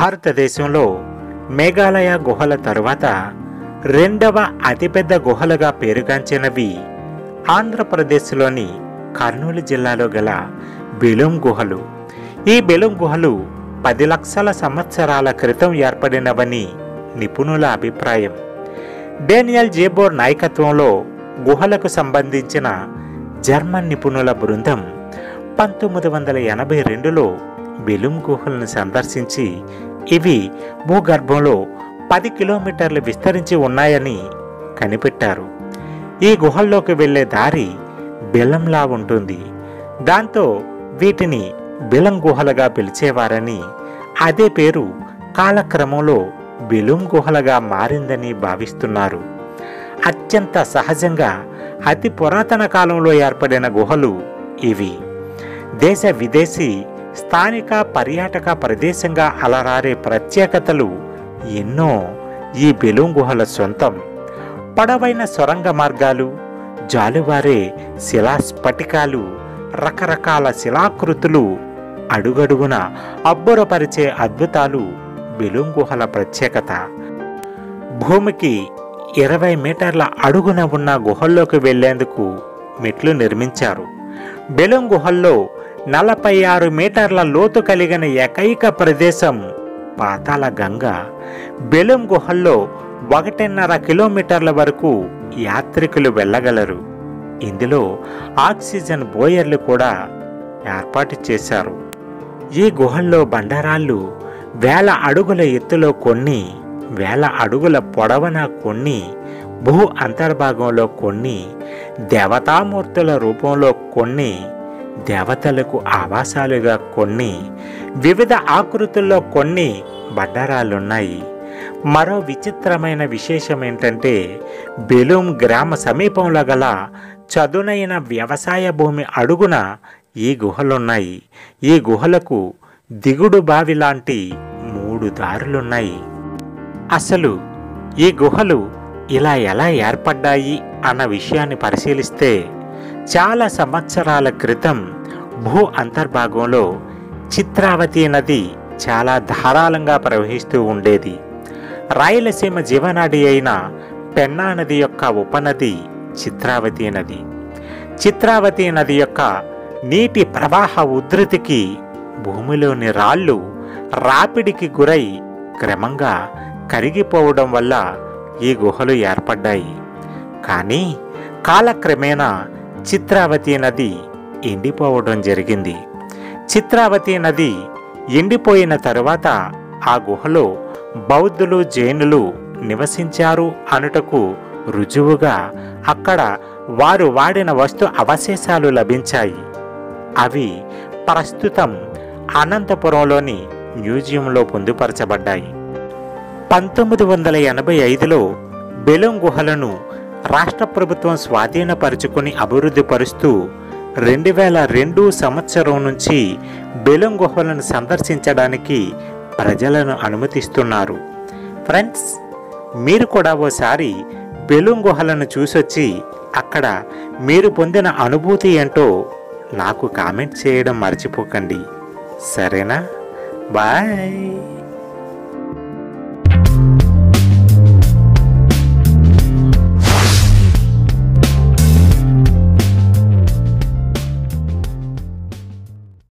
భారతదేశంలో మేఘాలయ గుహల తరువాత రెండవ అతిపెద్ద గుహలుగా పేరుగాంచినవి ఆంధ్రప్రదేశ్లోని కర్నూలు జిల్లాలో గల బెలూం గుహలు. ఈ బెలూం గుహలు పది లక్షల సంవత్సరాల క్రితం ఏర్పడినవని నిపుణుల అభిప్రాయం. డేనియల్ జేబోర్ నాయకత్వంలో గుహలకు సంబంధించిన జర్మన్ నిపుణుల బృందం పంతొమ్మిది వందల ఎనభై రెండులో బెలూమ్ గుహలను సందర్శించి ఇవి భూగర్భంలో పది కిలోమీటర్లు విస్తరించి ఉన్నాయని కనిపెట్టారు. ఈ గుహల్లోకి వెళ్ళే దారి బెల్లంలా ఉంటుంది. దాంతో వీటిని బెలం గుహలుగా పిలిచేవారని అదే పేరు కాలక్రమంలో బెలూం గుహలుగా మారిందని భావిస్తున్నారు. అత్యంత సహజంగా అతి పురాతన కాలంలో ఏర్పడిన గుహలు ఇవి. దేశ విదేశీ స్థానిక పర్యాటక ప్రదేశంగా అలరారే ప్రత్యేకతలు ఎన్నో ఈ బెలూన్ గుహల సొంతం. పొడవైన సొరంగ మార్గాలు జాలువారే శిలాస్ఫటికాలు రకరకాల శిలాకృతులు అడుగడుగున అబ్బురపరిచే అద్భుతాలు బెలూన్ గుహల ప్రత్యేకత. భూమికి ఇరవై మీటర్ల అడుగున ఉన్న గుహల్లోకి వెళ్ళేందుకు మెట్లు నిర్మించారు. బెలూన్ గుహల్లో నలభై ఆరు మీటర్ల లోతు కలిగిన ఏకైక ప్రదేశం పాతాల గంగ. బెలూం గుహల్లో ఒకటిన్నర కిలోమీటర్ల వరకు యాత్రికులు వెళ్ళగలరు. ఇందులో ఆక్సిజన్ బోయర్లు కూడా ఏర్పాటు చేశారు. ఈ గుహల్లో బండరాళ్ళు వేల అడుగుల ఎత్తులో కొన్ని వేల అడుగుల పొడవన కొన్ని భూ అంతర్భాగంలో కొన్ని దేవతామూర్తుల రూపంలో కొన్ని దేవతలకు ఆవాసాలుగా కొన్ని వివిధ ఆకృతుల్లో కొన్ని బడ్డరాలున్నాయి మరో విచిత్రమైన విశేషం ఏంటంటే బెలూం గ్రామ సమీపంలో గల చదునైన వ్యవసాయ భూమి అడుగున ఈ గుహలున్నాయి. ఈ గుహలకు దిగుడు బావి లాంటి మూడు దారులున్నాయి. అసలు ఈ గుహలు ఇలా ఎలా ఏర్పడ్డాయి అన్న విషయాన్ని పరిశీలిస్తే చాలా సంవత్సరాల క్రితం భూ అంతర్భాగంలో చిత్రావతి నది చాలా ధారాళంగా ప్రవహిస్తూ ఉండేది. రాయలసీమ జీవనాడి అయిన పెన్నా నది యొక్క ఉపనది చిత్రావతి నది. చిత్రావతి నది యొక్క నీటి ప్రవాహ ఉధృతికి భూమిలోని రాళ్ళు రాపిడికి గురై క్రమంగా కరిగిపోవడం వల్ల ఈ గుహలు ఏర్పడ్డాయి. కానీ కాలక్రమేణా చిత్రావతి నది ఎండిపోవడం జరిగింది. చిత్రావతి నది ఎండిపోయిన తరువాత ఆ గుహలో బౌద్ధులు జైనులు నివసించారు అనుటకు రుజువుగా అక్కడ వారు వాడిన వస్తు అవశేషాలు లభించాయి. అవి ప్రస్తుతం అనంతపురంలోని మ్యూజియంలో పొందుపరచబడ్డాయి. పంతొమ్మిది వందల ఎనభై ఐదులో బెలూం గుహలను రాష్ట్ర ప్రభుత్వం స్వాధీనపరుచుకుని అభివృద్ధి పరుస్తూ రెండు వేల రెండు సంవత్సరం నుంచి బెలూన్ గుహలను సందర్శించడానికి ప్రజలను అనుమతిస్తున్నారు. ఫ్రెండ్స్ మీరు కూడా ఓసారి బెలూం గుహలను చూసొచ్చి అక్కడ మీరు పొందిన అనుభూతి ఏంటో నాకు కామెంట్ చేయడం మర్చిపోకండి. సరేనా? బాయ్!